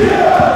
Yeah!